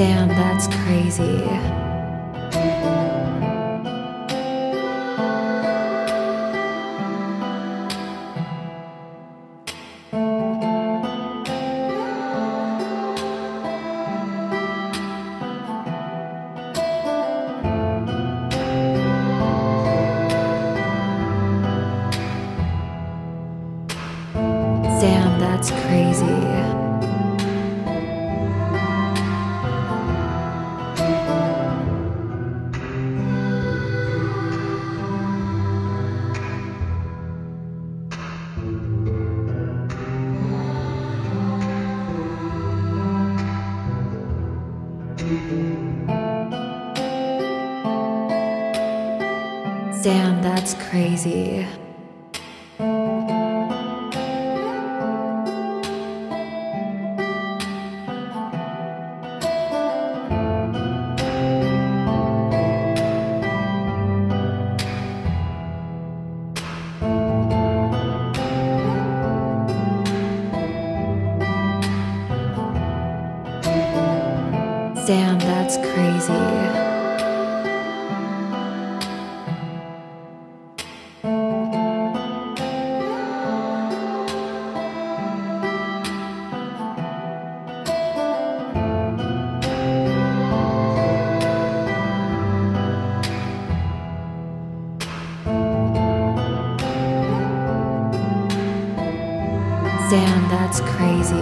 Damn, that's crazy. Damn, that's crazy. Damn, that's crazy. Damn, that's crazy. Damn, that's crazy.